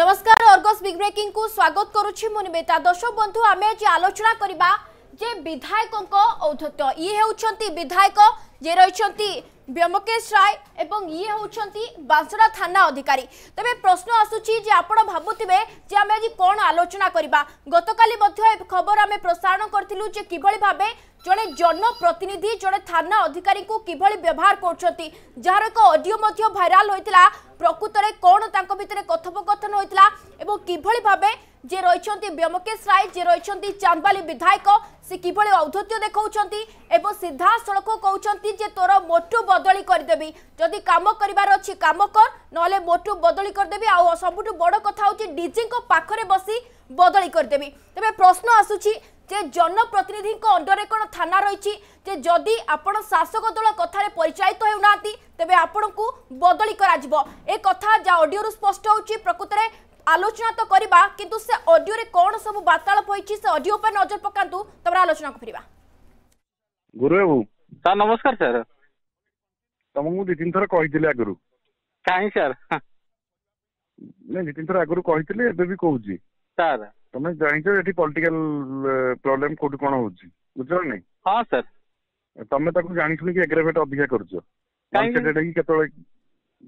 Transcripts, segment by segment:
নমস্কার Argus big breaking কু স্বাগত করুছি মু নিবেতা দর্শক বন্ধু আমি আজ আলোচনা করিবা যে বিধায়কঙ্ক ঔদ্ধত্য ইয়ে হেউছন্তি বিধায়ক ये रही ব্যোমকেশ রায় এবং ইয়ে হচ্ছেন বাঁশড়া থানা অধিকারী তবে প্রশ্ন আসুচি যে আপনার ভাবুবে যে আমি আজ কোণ আলোচনা করা গতকাল খবর আমি প্রসারণ করলু যে কিভাবে ভাবে জনে জনপ্রতিনিধি জনে থানা অধিকারী কিভাবে ব্যবহার করছেন যার এক অডিও ভাইরাল হয়েছিল প্রকৃতরে কোণ তাঁর ভিতরে কথোপকথন হয়েছিল এবং কিভাবে ভাবে যে রয়েছেন ব্যোমকেশ রায় যে রয়েছেন চান্দবালি বিধায়ক সে কিভাবে ঔদ্ধত্য দেখাও এবং সিধাসলখ কৌঁচ କହିଛି ଯେ ତୋର ମୋଟୁ ବଦଳି କରିଦେବି ଯଦି କାମ କରିବାର ଅଛି କାମ କର ନହେଲେ ମୋଟୁ ବଦଳି କରିଦେବି ଆଉ ସବୁଠୁ ବଡ଼ କଥା ହେଉଛି ଡିଜିଙ୍କ ପାଖରେ ବସି ବଦଳି କରିଦେବି ତେବେ ପ୍ରଶ୍ନ ଆସୁଛି ଯେ ଜନପ୍ରତିନିଧିଙ୍କ ଅଣ୍ଡରେ କ'ଣ ଥାନା ରହିଛି ଯେ ଯଦି ଆପଣ ଶାସକ ଦଳ କଥାରେ ପରିଚାଳିତ ହେଉନାହାନ୍ତି ତେବେ ଆପଣଙ୍କୁ ବଦଳି କରାଯିବ ଏ କଥା ଯାହା ଅଡ଼ିଓରୁ ସ୍ପଷ୍ଟ ହେଉଛି ପ୍ରକୃତରେ ଆଲୋଚନା ତ କରିବା କିନ୍ତୁ ସେ ଅଡ଼ିଓରେ କ'ଣ ସବୁ ବାର୍ତ୍ତାଳପ ହୋଇଛି ସେ ଅଡ଼ିଓ ଉପରେ ନଜର ପକାନ୍ତୁ ତାପରେ ଆଲୋଚନାକୁ ଫେରିବା ଗୁରୁ ବାବୁ ସାର୍ ନମସ୍କାର ସାର୍ ତମକୁ ଦି ତିନି ଥର କହିଥିଲି ଆଗରୁ କାହିଁ ସାର୍ ନାଇଁ ଦି ତିନି ଥର ଆଗରୁ କହିଥିଲି ଏବେ ବି କହୁଛି ସାର୍ ତମେ ଜାଣିଛ ଏଠି ପଲିଟିକାଲ ପ୍ରୋବ୍ଲେମ କୋଉଠି କଣ ହଉଛି ବୁଝିଲ ନାଇଁ ହଁ ସାର୍ ତମେ ତାକୁ ଜାଣି ଶୁଣିକି ଏଗ୍ରାଭେଟ୍ ଅଧିକା କରୁଛ ହେଇକି କେତେବେଳେ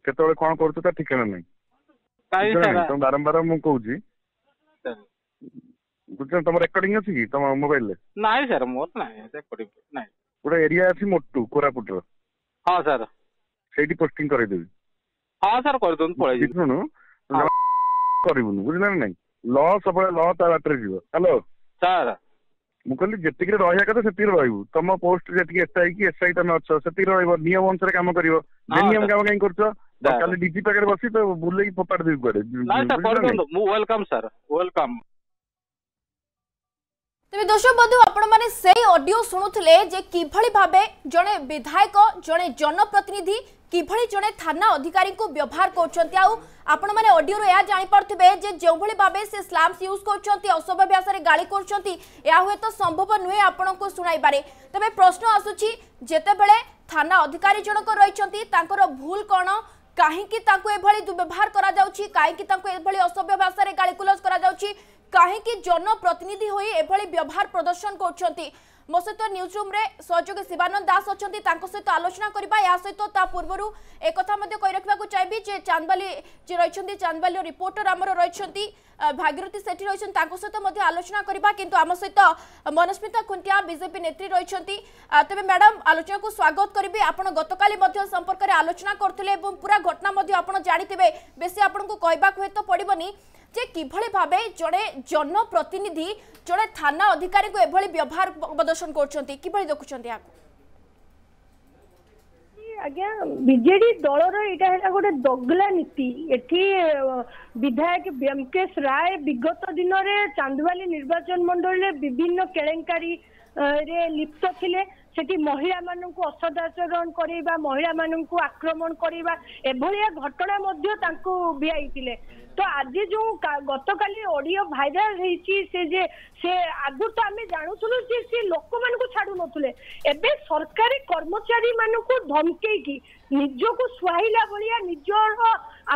କେତେବେଳେ କଣ କରୁଛ ତା ଠିକଣା ନାହିଁ ତମେ ବାରମ୍ବାର ମୁଁ କହୁଛି ବୁଝିଲ ତମ ରେକର୍ଡିଂ ଅଛି କି ତମ ମୋବାଇଲରେ ନାଇଁ ସାର୍ ମୋର ନାହିଁ ରେକର୍ଡିଂ ନାହିଁ ଗୋଟେ ଏରିଆ ଅଛି ମୋଟୁ କୋରାପୁଟର ହଁ ସାର୍ ସେଇଠି ପୋଷ୍ଟିଂ କରେଇଦେବି ହଁ ସାର୍ କରିଦିଅନ୍ତୁ ପଳେଇ ଶୁଣୁ କରିବୁନି ବୁଝିଲା ନା ନାଇଁ ଲ ସବୁବେଳେ ଲ ତା ବାଟରେ ଯିବ ହ୍ୟାଲୋ ସାର୍ ମୁଁ କହିଲି ଯେତିକିରେ ରହିବା କଥା ସେତିକି ରହିବୁ ତମ ପୋଷ୍ଟ ଯେତିକି ଏସ୍ଆଇ କି ଏସ୍ଆଇ ତମେ ଅଛ ସେତିକି ରହିବ ନିୟମ ଅନୁସାରେ କାମ କରିବ ନିୟମ କାମ କାହିଁ କରୁଛ କାଲି ଡିଜି ପାଖରେ ବସି ତ ବୁଲେଇକି ଫୋପାଡ଼ି ଦେବି କୁଆଡେ ମୁଁ ୱେଲକମ୍ ସାର୍ ୱେଲକମ୍ ତେବେ ଦର୍ଶକ ବନ୍ଧୁ ଆପଣମାନେ ସେଇ ଅଡିଓ ଶୁଣୁଥିଲେ ଯେ କିଭଳି ଭାବେ ଜଣେ ବିଧାୟକ ଜଣେ ଜନପ୍ରତିନିଧି কিভাবে জনে থানা অধিকারী ব্যবহার করছেন আপন মানে অডিও এ জাঁপারে যে যেভাবে ভাবে সে স্লামস ইউজ করছেন অসভ্য ভাষার গাড়ি করছেন এ হুয়েত সম্ভব নুহে আপনার শুনাইবার তবে প্রশ্ন আসুচি যেতবে থানা অধিকারী জনক রয়েছেন তাঁর ভুল কণ কাহি তাঁর এভাবে দুর্ব্যবহার করা যাচ্ছে কাহি তাঁর এভাবে অসভ্য ভাষার গাড়িকুলজ করা যাচ্ছে কাহি জনপ্রতিনিধি হয়ে এভাবে ব্যবহার প্রদর্শন করছেন মো সহ নিউজ রুম্রে সহযোগী শিবানন্দ দাস অনেক সহ আলোচনা করা এর সহ তা পূর্ব একথা কই রাখা চাইবি যে চান্দবালি যে রয়েছেন চান্দবালি রিপোর্টর আমার রয়েছেন ভাগীরথী সেটি রয়েছেন তাঁর সহ আলোচনা করা কিন্তু আমার সহ মনস্মিতা খুঁটিয়া বিজেপি নেত্রী রয়েছেন তবে ম্যাডাম আলোচনা স্বাগত করবি আপনার গতকাল মধ্যে আলোচনা করলে এবং পুরা ঘটনা মধ্যে আপনার জাঁথিবে বেশি আপনার কহবাক হয়তো পড়বনি যে কিভাবে ভাবে জন জনপ্রতিনিধি জন থানা অধিকারী এভাবে ব্যবহার প্রদর্শন করছেন কিভাবে দেখুছেন ଆଜ୍ଞା ବିଜେଡି ଦଳର ଏଇଟା ହେଲା ଗୋଟେ ଦଗଲା ନୀତି ଏଠି ବିଧାୟକ ବ୍ୟମକେଶ ରାୟ ବିଗତ ଦିନରେ ଚାନ୍ଦୁଆଲି ନିର୍ବାଚନ ମଣ୍ଡଳୀରେ ବିଭିନ୍ନ କେଳେଙ୍କାରୀ ରେ ଲିପ୍ତ ଥିଲେ ସେଠି ମହିଳାମାନଙ୍କୁ ଅସଦାଚରଣ କରେଇବା ମହିଳାମାନଙ୍କୁ ଆକ୍ରମଣ କରିବା ଏଭଳିଆ ଘଟଣା ମଧ୍ୟ ତାଙ୍କୁ ଭିଆଇଥିଲେ ତ ଆଜି ଯୋଉ ଗତକାଲି ଅଡିଓ ଭାଇରାଲ ହେଇଛି ସେ ଯେ ସେ ଆଗରୁ ତ ଆମେ ଜାଣୁଥିଲୁ ଯେ ସେ ଲୋକମାନଙ୍କୁ ଛାଡୁନଥିଲେ ଏବେ ସରକାରୀ କର୍ମଚାରୀ ମାନଙ୍କୁ ଧମକେଇକି ନିଜକୁ ସୁହାଇଲା ଭଳିଆ ନିଜର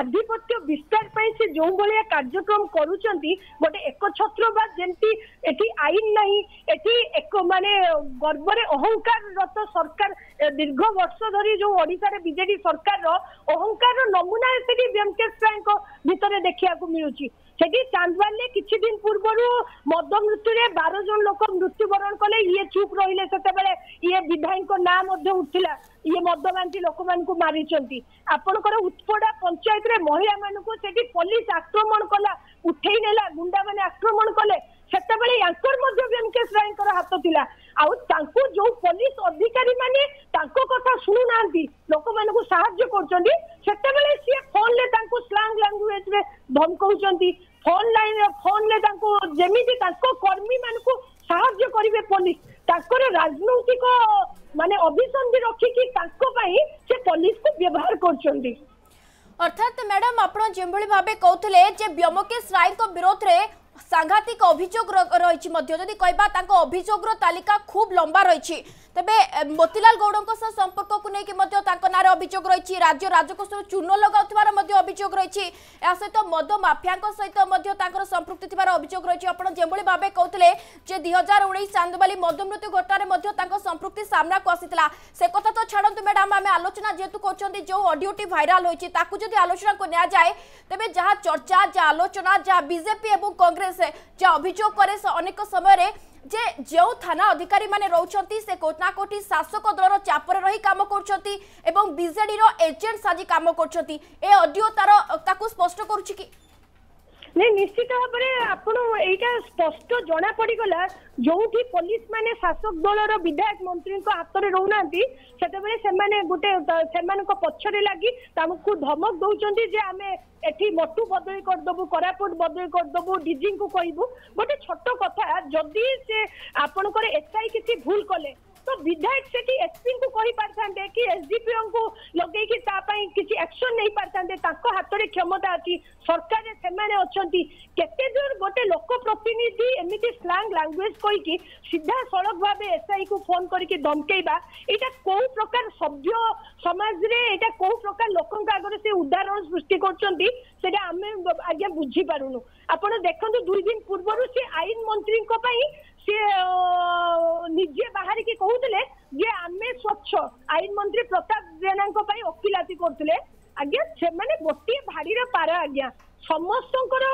ଆଧିପତ୍ୟ ବିସ୍ତାର ପାଇଁ ସେ ଯୋଉ ଭଳିଆ କାର୍ଯ୍ୟକ୍ରମ କରୁଛନ୍ତି ଗୋଟେ ଏକଛତ୍ର ବା ଯେମିତି ଏଠି ଆଇନ ନାହିଁ ଏଠି ଏକ ମାନେ ଗର୍ବରେ ଅହଙ୍କାରରତ ସରକାର ଦୀର୍ଘ ବର୍ଷ ଧରି ଯୋଉ ଓଡିଶାରେ ବିଜେଡି ସରକାରର ଅହଙ୍କାରର ନମୁନା ସେଠି ବ୍ୟମକେଶ ରାୟଙ୍କ ଭିତରେ ଦେଖିବାକୁ ମିଳୁଛି ସେଠି ଚାନ୍ଦବାନରେ କିଛି ଦିନ ପୂର୍ବରୁ ମଦ ମୃତ୍ୟୁରେ ବାର ଜଣ ଲୋକ ମୃତ୍ୟୁବରଣ କଲେ ଇଏ ଚୁପ୍ ରହିଲେ ସେତେବେଳେ ଇଏ ବିଧାୟୀଙ୍କ ନାଁ ମଧ୍ୟ ଉଠିଲା ଇଏ ମଦ ବାନ୍ତି ଲୋକମାନଙ୍କୁ ମାରିଛନ୍ତି ଆପଣଙ୍କର ଉତ୍ପଡ଼ା ପଞ୍ଚାୟତରେ ମହିଳାମାନଙ୍କୁ ସେଠି ପୋଲିସ ଆକ୍ରମଣ କଲା ଉଠେଇ ନେଲା ଗୁଣ୍ଡାମାନେ ଆକ୍ରମଣ କଲେ ସେତେବେଳେ ୟାଙ୍କର ମଧ୍ୟ ବ୍ୟମକେଶ ରାୟଙ୍କର ହାତ ଥିଲା आउ जो पुलिस अधिकारी माने कथा शुणु ना लोक मान सा फोन ले स्लांग लांगुएज धमकाउं फोन लाइन फोन जमी कर्मी मान को साय करे पुलिस राजनैतिक मान अभिसंधि रखिकी से पुलिस को व्यवहार कर अर्थात मैडम आपड़ जो भाव कहते हैं व्योमकेश राय विरोध में ସାଂଘାତିକ ଅଭିଯୋଗ ରହିଛି ମଧ୍ୟ ଯଦି କହିବା ତାଙ୍କ ଅଭିଯୋଗର ତାଲିକା ଖୁବ୍ ଲମ୍ବା ରହିଛି তবে মোতিলাল গৌড়ঙ্ক সহ সম্পর্ককু নেই তাঁর নাঁরে অভিযোগ রয়েছে রাজ্য রাজকোষর চূর্ণ লগাউবার অভিযোগ রয়েছে এ সহ মদ মাফিয়া সহিত তাঁর সম্পৃক্তি থাকার অভিযোগ রয়েছে আপনার যেভাবে ভাবে কৌলে যে দুই হাজার উনিশ চান্দবালি মদমৃত্যু ঘটনার তাঁর সম্পৃক্তি সামনাকু আসিলা সে কথা তো ছাড়তু ম্যাডাম আমি আলোচনা যেহেতু করছেন যে অডিওটি ভাইরাল হয়েছে তাকে যদি আলোচনা নেওয়া যায় তবে যা চর্চা যা আলোচনা যা বিজেপি এবং কংগ্রেস যা অভিযোগ করে অনেক সময় যে যে থানা অধিকারী মানে রয়েছেন সে কোনা কোটি শাসক দলর চাপরে রহি কাম করছেন এবং বিজেডির এজেন্ট সাজি কাম করছেন এ অডিও তার তাকে স্পষ্ট করছে কি ନାଇଁ ନିଶ୍ଚିତ ଭାବରେ ଆପଣ ଏଇଟା ସ୍ପଷ୍ଟ ଜଣା ପଡିଗଲା ଯୋଉଠି ପୋଲିସ ମାନେ ଶାସକ ଦଳର ବିଧାୟକ ମନ୍ତ୍ରୀଙ୍କ ହାତରେ ରହୁନାହାନ୍ତି ସେତେବେଳେ ସେମାନେ ଗୋଟେ ସେମାନଙ୍କ ପଛରେ ଲାଗି ତାଙ୍କୁ ଧମକ ଦଉଛନ୍ତି ଯେ ଆମେ ଏଠି ମଟୁ ବଦଳି କରିଦେବୁ କୋରାପୁଟ ବଦଳି କରିଦେବୁ ଡିଜିଙ୍କୁ କହିବୁ ଗୋଟେ ଛୋଟ କଥା ଯଦି ସେ ଆପଣଙ୍କର ଏସ୍ଆଇ କିଛି ଭୁଲ କଲେ ତ ବିଧାୟକ ସେଠି ଏସ୍ପିଙ୍କୁ କହିପାରିଥାନ୍ତେ କି ଏସ୍ଡିପିଓଙ୍କୁ ଲଗେଇକି ତା ପାଇଁ କିଛି ଆକ୍ସନ ନେଇପାରିଥାନ୍ତେ ତାଙ୍କ ହାତରେ କ୍ଷମତା ଅଛି ସରକାରରେ ସେମାନେ ଅଛନ୍ତି କେତେ ଦୂର ଗୋଟେ ଲୋକ ପ୍ରତିନିଧି ଏମିତି ସ୍ଲାଙ୍ଗ ଲାଙ୍ଗୁଏଜ କହିକି ସିଧାସଳଖ ଭାବେ ଏସ୍ଆଇ କୁ ଫୋନ କରିକି ଧମକେଇବା ଏଇଟା କୋଉ ପ୍ରକାର ସଭ୍ୟ ସମାଜରେ ଏଇଟା କୋଉ ପ୍ରକାର ଲୋକଙ୍କ ଆଗରେ ସେ ଉଦାହରଣ ସୃଷ୍ଟି କରୁଛନ୍ତି ସେଟା ଆମେ ଆଜ୍ଞା ବୁଝିପାରୁନୁ ଆପଣ ଦେଖନ୍ତୁ ଦୁଇ ଦିନ ପୂର୍ବରୁ ସେ ଆଇନ ମନ୍ତ୍ରୀଙ୍କ ପାଇଁ ସେ ଆଇନ ମନ୍ତ୍ରୀ ପ୍ରତାପ ଜେନାଙ୍କ ପାଇଁ ଓକିଲାତି କରୁଥିଲେ ଆଜ୍ଞା ସେମାନେ ଗୋଟିଏ ଭାଡ଼ିର ପାରା ଆଜ୍ଞା ସମସ୍ତଙ୍କର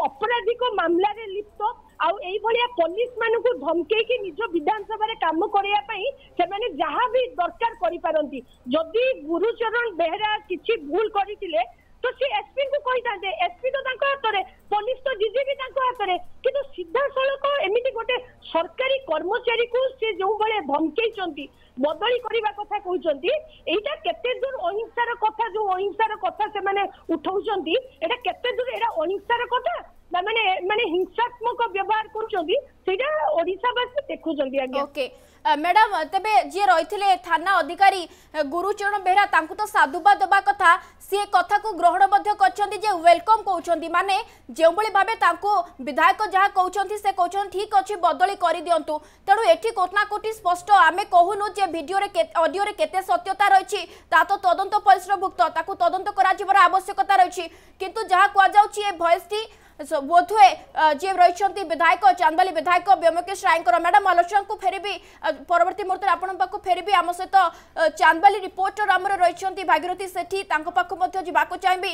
ଅପରାଧିକ ମାମଲାରେ ଲିପ୍ତ ଆଉ ଏଇଭଳିଆ ପୋଲିସ ମାନଙ୍କୁ ଧମକେଇକି ନିଜ ବିଧାନସଭାରେ କାମ କରିବା ପାଇଁ ସେମାନେ ଯାହା ବି ଦରକାର କରିପାରନ୍ତି ଯଦି ଗୁରୁଚରଣ ବେହେରା କିଛି ଭୁଲ କରିଥିଲେ ତ ସେ ଏସପିଙ୍କୁ କହିଥାନ୍ତେ ଏସପି ତ ତାଙ୍କ ହାତରେ ପୋଲିସ ତ ଡିଜି ବି ତାଙ୍କ ହାତରେ ସିଧାସଳଖ ଏମିତି ଗୋଟେ ସରକାରୀ କର୍ମଚାରୀକୁ ସେ ଯୋଉଭଳିଆ ଧମକେଇଛନ୍ତି ବଦଳି କରିବା କଥା କହୁଛନ୍ତି ଏଇଟା କେତେ ଦୂର ଅହିଂସାର କଥା ଯୋଉ ଅହିଂସାର କଥା ସେମାନେ ଉଠଉଛନ୍ତି ଏଇଟା କେତେ ଦୂର ଏଇଟା ଅହିଂସାର କଥା ନା ମାନେ ମାନେ ହିଂସାତ୍ମକ ବ୍ୟବହାର କରୁଛନ୍ତି ସେଇଟା ଓଡ଼ିଶାବାସୀ ଦେଖୁଛନ୍ତି ଆଜ୍ଞା ম্যাডাম তেবে যে রয়েছে থানা অধিকারী গুরুচরণ বেহরা তাঁকু তো সাধুবাদ দেওয়া কথা সি কথা গ্রহণ করছেন যে ওয়েলকম কৌন মানে যেভাবে ভাবে তাঁকু বিধায়ক যা কৌন সে কৌন ঠিক অছি বদলি করে দিও তেমন এটি কোটি না কোটি স্পষ্ট আমি কহুনু যে ভিডিওরে অডিওরে কেতে সত্যতা রয়েছে তা তো তদন্ত পরিসরভুক্ত তাকে তদন্ত করা আবশ্যকতা রয়েছে কিন্তু যা কুযাচ্ছে এ ভয়েসটি ବୋଧହୁଏ ଯିଏ ରହିଛନ୍ତି ବିଧାୟକ ଚାନ୍ଦବାଲି ବିଧାୟକ ବ୍ୟୋମକେଶ ରାୟଙ୍କର ମ୍ୟାଡ଼ାମ୍ ଆଲୋଚନାକୁ ଫେରିବି ପରବର୍ତ୍ତୀ ମୁହୂର୍ତ୍ତରେ ଆପଣଙ୍କ ପାଖକୁ ଫେରିବି ଆମ ସହିତ ଚାନ୍ଦବାଲି ରିପୋର୍ଟର ଆମର ରହିଛନ୍ତି ଭାଗୀରଥୀ ସେଠୀ ତାଙ୍କ ପାଖକୁ ମଧ୍ୟ ଯିବାକୁ ଚାହିଁବି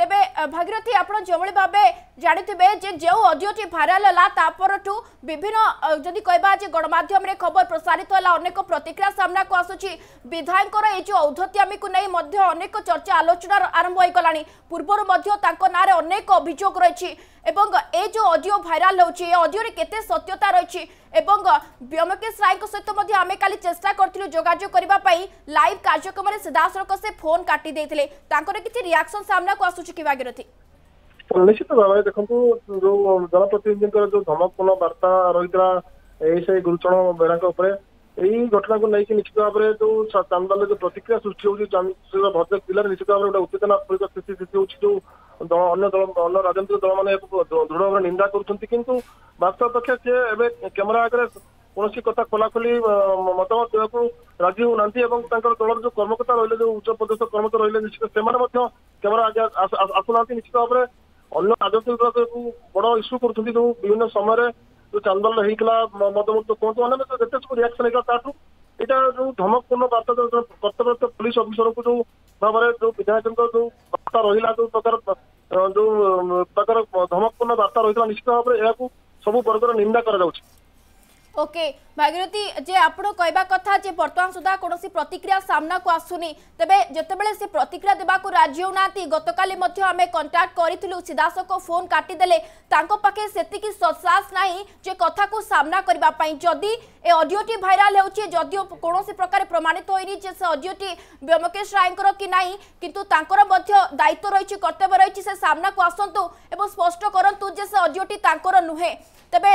ତେବେ ଭାଗିରଥୀ ଆପଣ ଯେଉଁଭଳି ଭାବେ ଜାଣିଥିବେ ଯେ ଯେଉଁ ଅଡ଼ିଓଟି ଭାଇରାଲ ହେଲା ତା ପରଠୁ ବିଭିନ୍ନ ଯଦି କହିବା ଯେ ଗଣମାଧ୍ୟମରେ ଖବର ପ୍ରସାରିତ ହେଲା ଅନେକ ପ୍ରତିକ୍ରିୟା ସାମ୍ନାକୁ ଆସୁଛି ବିଧାୟକଙ୍କର ଏଇ ଯେଉଁ ଔଦ୍ଧତ୍ୟାମୀକୁ ନେଇ ମଧ୍ୟ ଅନେକ ଚର୍ଚ୍ଚା ଆଲୋଚନା ଆରମ୍ଭ ହୋଇଗଲାଣି ପୂର୍ବରୁ ମଧ୍ୟ ତାଙ୍କ ନାଁରେ ଅନେକ ଅଭିଯୋଗ ରହିଛି এবং এই যে অডিও ভাইরাল হচ্ছে এই অডিওরে কেতে সত্যতা রয়েছে এবং ব্যোমকেশ রায়ঙ্ সহ আমি কালি চেষ্টা করলু যোগাযোগ করা লাইভ কার্যক্রমে সিধাসলখ সে ফোন কাটি দিয়ে তাঁর কিছু রিয়াকশন সামনা আসুচি কি ভাগীরথী নিশ্চিত ভাবে দেখন্তু ଯୋଉ ଜନପ୍ରତିନିଧିଙ୍କର ଯୋଉ ଧମକପୂର୍ଣ୍ଣ ବାର୍ତ୍ତା ରହିଥିଲା ଏଇ ସେଇ ଗୁରୁଚରଣ ବେଳାଙ୍କ ଉପରେ ଏଇ ଘଟଣାକୁ ନେଇକି ନିଶ୍ଚିତ ଭାବରେ ଯୋଉ ଚାନ୍ଦବାଲର ଯୋଉ ପ୍ରତିକ୍ରିୟା ସୃଷ୍ଟି ହଉଛି ଭଦ୍ରକ ଜିଲ୍ଲାରେ ନିଶ୍ଚିତ ଭାବରେ ଗୋଟେ ଉତ୍ତେଜନା ସୃଷ୍ଟି ହଉଛି ଯୋଉ ଅନ୍ୟ ଦଳ ଅନ୍ୟ ରାଜନୈତିକ ଦଳମାନେ ଏହାକୁ ଦୃଢ ଭାବରେ ନିନ୍ଦା କରୁଛନ୍ତି କିନ୍ତୁ ବାସ୍ତବ ପକ୍ଷ ସେ ଏବେ କ୍ୟାମେରା ଆଗରେ କୌଣସି କଥା ଖୋଲାଖୋଲି ମତାମତ ଦେବାକୁ ରାଜି ହଉନାହାନ୍ତି ଏବଂ ତାଙ୍କର ଦଳର ଯୋଉ କର୍ମକର୍ତ୍ତା ରହିଲେ ଯୋଉ ଉଚ୍ଚ ପଦସ୍ଥ କର୍ମକର୍ତ୍ତା ରହିଲେ ନିଶ୍ଚିତ ସେମାନେ ମଧ୍ୟ କ୍ୟାମେରା ଆଗେ ଆସୁନାହାନ୍ତି ନିଶ୍ଚିତ ଭାବରେ ଅନ୍ୟ ରାଜନୈତିକ ଦଳକୁ ବଡ ଇସ୍ୟୁ କରୁଛନ୍ତି ଯୋଉ ବିଭିନ୍ନ ସମୟରେ ଯୋଉ ଚାନ୍ଦୋଳନ ହେଇଥିଲା ମଦମୁକ୍ତ କୁହନ୍ତୁ ଅନ୍ୟାନ୍ୟ ଯେତେ ସବୁ ରିଆକ୍ସନ ହେଇଥିଲା ତାଠୁ ଏଇଟା ଯୋଉ ଧମକପୂର୍ଣ୍ଣ ବାର୍ତ୍ତା କର୍ତ୍ତବ୍ୟରତ ପୁଲିସ ଅଫିସରଙ୍କୁ ଯୋଉ ଭାବରେ ଯୋଉ ବିଧାୟକଙ୍କ ଯୋଉ ବାର୍ତ୍ତା ରହିଲା ଯୋଉ ପ୍ରକାର ଯୋଉ ତାଙ୍କର ଧମକପୂର୍ଣ୍ଣ ବାର୍ତ୍ତା ରହିଥିଲା ନିଶ୍ଚିତ ଭାବରେ ଏହାକୁ ସବୁ ବର୍ଗର ନିନ୍ଦା କରାଯାଉଛି ওকে ভাগীরথী যে আপনার কহা কথা যে বর্তমান সুদ্ধা কোণী প্রতিক্রিয়া সামনাকু আসুনি তবে যেতবে সে প্রতিক্রিয়া দেওয়া রাজি হো না গতকালি আমি কন্টাক্ট করেছিল সিধাসখ ফোন কাটিদেলে তাঁকে সেতিকি সৎসাহস না যে কথা সামনা করা যদি এ অডিওটি ভাইরাল হচ্ছে যদিও কোণী প্রকার প্রমাণিত হয়নি যে সে অডিওটি ব্যোমকেশ রায়ঙ্কর কি না কিন্তু তাঁর দায়িত্ব রয়েছে কর্তব্য রয়েছে সে সামনাকু আসন্তু এবং স্পষ্ট করতু যে সে অডিওটি তাঁর নুহে তবে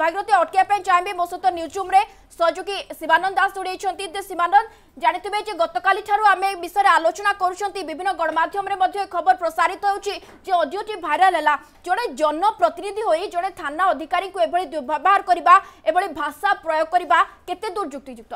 ভাগীরথী অটকাইয়া পাই চাইবে মো সহ নিউজরুমে সহযোগী শিবানন্দ দাস যোড়াই শিবানন্দ জাঁথিবে যে গতকালি ঠার আমি এ বিষয়ে আলোচনা করছেন বিভিন্ন গণমাধ্যমে খবর প্রসারিত হচ্ছে যে অডিওটি ভাইরাল হল জনে জনপ্রতিনিধি হয়ে জনে থানা অধিকারী এভাবে দুর্ব্যবহার করা এভাবে ভাষা প্রয়োগ করা কেতে দূর যুক্তিযুক্ত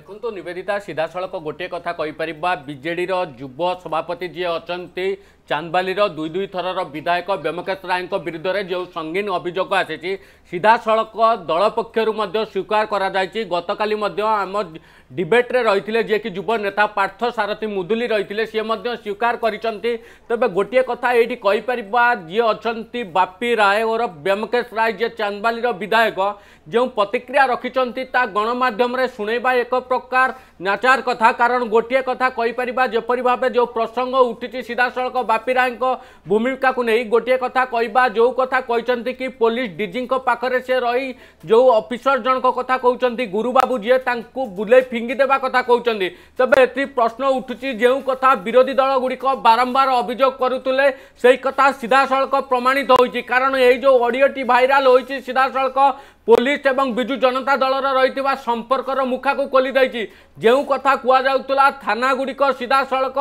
ଦେଖନ୍ତୁ ନିବେଦିତା ସିଧାସଳଖ ଗୋଟିଏ କଥା କହିପାରିବା ବିଜେଡ଼ିର ଯୁବ ସଭାପତି ଯିଏ ଅଛନ୍ତି ଚାନ୍ଦବାଲିର ଦୁଇ ଦୁଇ ଥରର ବିଧାୟକ ବ୍ୟୋମକେଶ ରାୟଙ୍କ ବିରୁଦ୍ଧରେ ଯେଉଁ ସଙ୍ଗୀନ ଅଭିଯୋଗ ଆସିଛି ସିଧାସଳଖ ଦଳ ପକ୍ଷରୁ ମଧ୍ୟ ସ୍ୱୀକାର କରାଯାଇଛି ଗତକାଲି ମଧ୍ୟ ଆମ ଡିବେଟ୍ରେ ରହିଥିଲେ ଯିଏକି ଯୁବ ନେତା ପାର୍ଥ ସାରଥୀ ମୁଦୁଲି ରହିଥିଲେ ସିଏ ମଧ୍ୟ ସ୍ୱୀକାର କରିଛନ୍ତି ତେବେ ଗୋଟିଏ କଥା ଏଇଠି କହିପାରିବା ଯିଏ ଅଛନ୍ତି ବାପି ରାୟ ଓର ବ୍ୟୋମକେଶ ରାୟ ଯିଏ ଚାନ୍ଦବାଲିର ବିଧାୟକ ଯେଉଁ ପ୍ରତିକ୍ରିୟା ରଖିଛନ୍ତି ତା ଗଣମାଧ୍ୟମରେ ଶୁଣେଇବା ଏକ ପ୍ରକାର ନାଚାର କଥା କାରଣ ଗୋଟିଏ କଥା କହିପାରିବା ଯେପରି ଭାବେ ଯେଉଁ ପ୍ରସଙ୍ଗ ଉଠିଛି ସିଧାସଳଖ ବାପିରାଙ୍କ ଭୂମିକାକୁ ନେଇ ଗୋଟିଏ କଥା କହିବା ଯେଉଁ କଥା କହିଛନ୍ତି କି ପୋଲିସ ଡିଜିଙ୍କ ପାଖରେ ସେ ରହି ଯେଉଁ ଅଫିସର ଜଣଙ୍କ କଥା କହୁଛନ୍ତି ଗୁରୁବାବୁ ଯିଏ ତାଙ୍କୁ ବୁଲେଇ ଫିଙ୍ଗିଦେବା କଥା କହୁଛନ୍ତି ତେବେ ଏଠି ପ୍ରଶ୍ନ ଉଠୁଛି ଯେଉଁ କଥା ବିରୋଧୀ ଦଳଗୁଡ଼ିକ ବାରମ୍ବାର ଅଭିଯୋଗ କରୁଥିଲେ ସେହି କଥା ସିଧାସଳଖ ପ୍ରମାଣିତ ହୋଇଛି କାରଣ ଏଇ ଯେଉଁ ଅଡ଼ିଓଟି ଭାଇରାଲ ହୋଇଛି ସିଧାସଳଖ পুলিশ এবং বিজু জনতা দলর রয়েছে সম্পর্কর মুখাকু খোলি দিয়েছি যে কথা কুযাওলা থানাগুড়ি সিধাসলখ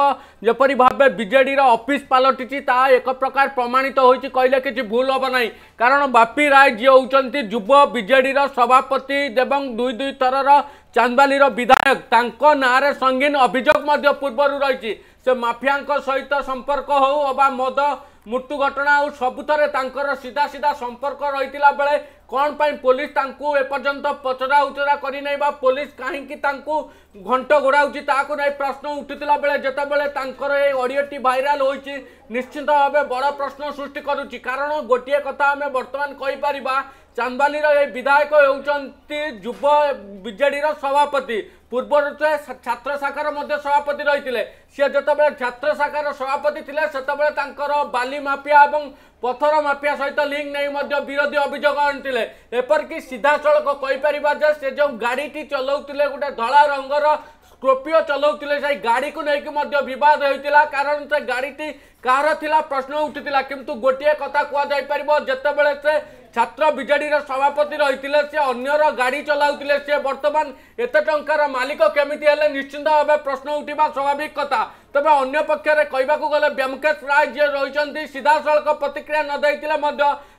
যেপর ভাবে বিজেডির অফিস পালটিছি তা এক প্রকার প্রমাণিত হয়েছে কহিলে কিছু ভুল হব না কারণ বাপি রায় যে হচ্ছেন যুব বিজেডির সভাপতি এবং দুই দুই থরর ଚାନ୍ଦବାଲିର ବିଧାୟକ ତାଙ୍କ ନାଁରେ ସଙ୍ଗୀନ ଅଭିଯୋଗ ମଧ୍ୟ ପୂର୍ବରୁ ରହିଛି ସେ ମାଫିଆଙ୍କ ସହିତ ସମ୍ପର୍କ ହେଉ ଅବା ମଦ ମୃତ୍ୟୁ ଘଟଣା ଆଉ ସବୁଥିରେ ତାଙ୍କର ସିଧା ସିଧା ସମ୍ପର୍କ ରହିଥିଲା ବେଳେ କ'ଣ ପାଇଁ ପୋଲିସ ତାଙ୍କୁ ଏପର୍ଯ୍ୟନ୍ତ ପଚରା ଉଚରା କରିନାହିଁ ବା ପୋଲିସ କାହିଁକି ତାଙ୍କୁ ଘଣ୍ଟ ଘୋଡ଼ାଉଛି ତାହାକୁ ନେଇ ପ୍ରଶ୍ନ ଉଠୁଥିଲା ବେଳେ ଯେତେବେଳେ ତାଙ୍କର ଏ ଅଡ଼ିଓଟି ଭାଇରାଲ୍ ହୋଇଛି ନିଶ୍ଚିତ ଭାବେ ବଡ଼ ପ୍ରଶ୍ନ ସୃଷ୍ଟି କରୁଛି କାରଣ ଗୋଟିଏ କଥା ଆମେ ବର୍ତ୍ତମାନ କହିପାରିବା ଚାନ୍ଦବାଲିର ଏ ବିଧାୟକ ହେଉଛନ୍ତି ଯୁବ ବିଜେଡ଼ିର ସଭାପତି পূর্বর ছাত্র শাখার মধ্যে সভাপতি রয়েছে সে যেতবে ছাত্র শাখার সভাপতি লে সেতবে তাঁর বালি মাফিয়া এবং পথর মাফিয়া সহ লিঙ্ক নেই বিরোধী অভিযোগ আনিলে এপরিকি সিধাসলখ কইপার যে সে যে গাড়িটি চলাউলে গোটে ধলা রঙর ସ୍କର୍ପିଓ ଚଲାଉଥିଲେ ସେଇ ଗାଡ଼ିକୁ ନେଇକି ମଧ୍ୟ ବିବାଦ ହୋଇଥିଲା କାରଣ ସେ ଗାଡ଼ିଟି প্রশ্ন ଥିଲା কিন্তু গোটি কথা ଗୋଟିଏ କଥା କୁହାଯାଇପାରିବ ଯେତେବେଳେ ସେ ছাত্র বিজেডি সভাপতি রয়েছে সে অন্যর গাড়ি চলাউলে সে বর্তমান এত টাকার মালিক কমিটি হলে নিশ্চিন্ত ভাবে প্রশ্ন উঠবা স্বাভাবিক কথা তবে অন্য পক্ষে কহবাক গেলে ব্যোমকেশ রায় যে রয়েছেন সিধাসল প্রতিক্রিয়া নদাইলে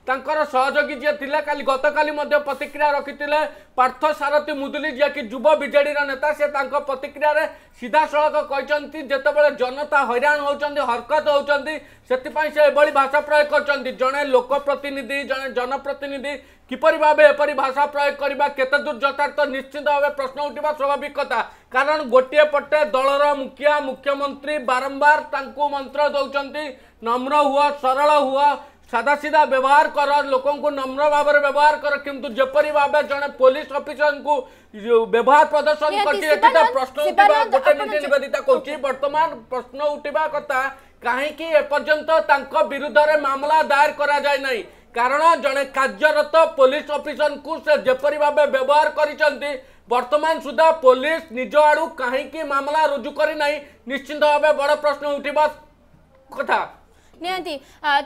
ତାଙ୍କର ସହଯୋଗୀ ଯିଏ ଥିଲା କାଲି ଗତକାଲି ମଧ୍ୟ ପ୍ରତିକ୍ରିୟା ରଖିଥିଲେ ପାର୍ଥ ସାରଥୀ ମୁଦୁଲି ଯିଏକି ଯୁବ ବିଜେଡ଼ିର ନେତା ସେ ତାଙ୍କ ପ୍ରତିକ୍ରିୟାରେ ସିଧାସଳଖ କହିଛନ୍ତି ଯେତେବେଳେ ଜନତା ହଇରାଣ ହେଉଛନ୍ତି ହରକତ ହେଉଛନ୍ତି ସେଥିପାଇଁ ସେ ଏଭଳି ଭାଷା ପ୍ରୟୋଗ କରିଛନ୍ତି ଜଣେ ଲୋକପ୍ରତିନିଧି ଜଣେ ଜନପ୍ରତିନିଧି কিপর ভাবে এপরি ভাষা প্রয়োগ করা কেতে দূর যথার্থ নিশ্চিত ভাবে প্রশ্ন উঠবা স্বাভাবিক কথা কারণ গোটিয়ে পটে দলর মুখিয়া মুখ্যমন্ত্রী বারম্বার তাঁকু মন্ত্র দৌঁচ নম্র হুয়া সরল হুয়া সাদা সিধা ব্যবহার কর লোক নম্র ভাবে ব্যবহার কর কিন্তু যেপরি ভাবে জনে পুলিশ অফিসর ব্যবহার প্রদর্শন করছি এটি প্রশ্ন উঠিবা গোটে নীতি নিবেদিতা কৌছি বর্তমান প্রশ্ন উঠিবা কথা কাহিকি এপর্যন্ত তাঙ্ক বিরুদ্ধে মামলা দায়ের করা যায় নাই কারণ জনে কার্যরত পুলিশ অফিসর সে যেপরি ভাবে ব্যবহার করেছেন বর্তমান সুদ্ধা পুলিশ নিজ আড়ু কাহিকি মামলা রুজু করে নাই নিশ্চিন্ত ভাবে বড় প্রশ্ন উঠিবা কথা ନିହାତି